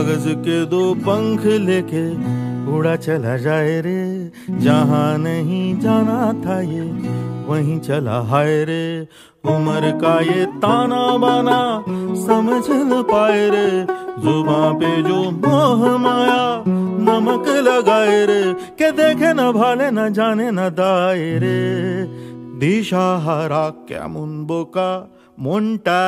कागज़ के दो पंख लेके उड़ा चला जाए रे। जहाँ नहीं जाना था ये, वहीं चला हाय रे। उम्र का ये ताना बाना समझ न पाए रे। जुबा पे जो मोह माया नमक लगाए रे। के देखे न भाले न जाने न दाए रे। दिशा हरा क्या मुनबोका मोन्टा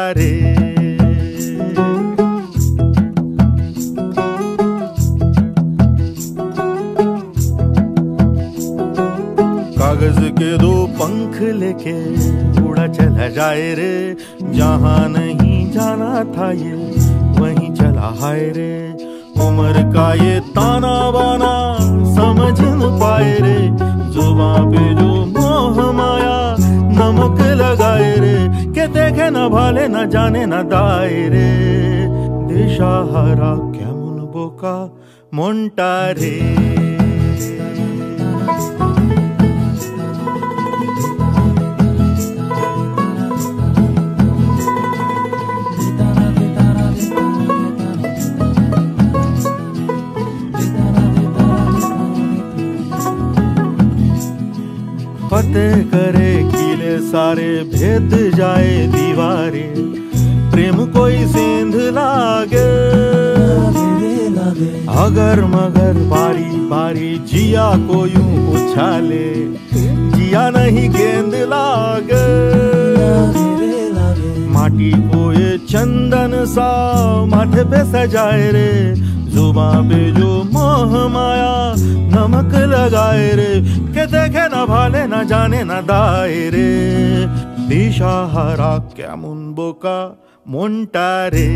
के दो पंख लेके उड़ा चला जाए रे। जहाँ नहीं जाना था ये, वहीं चला हाय रे। उम्र का ये ताना बाना समझ न पाए रे। जुबा पे जो मोह माया नमक लगाए रे। के देखे न भाले, न जाने न दाए रे। दिशा हरा क्या मुन फतेह करे किले सारे भेद जाए दीवारे। प्रेम कोई सेंध लागे। अगर मगर बारी बारी जिया को यूँ उछाले, जिया नहीं गेंद लागे। माटी को ये चंदन सा माथे पे सजाए रे। जुबा पे जो मोह माया, नमक लगाए रे। के देखे ना भाले, ना जाने ना दाए रे। दिशा हरा क्या मुन बोका मोन्टा रे।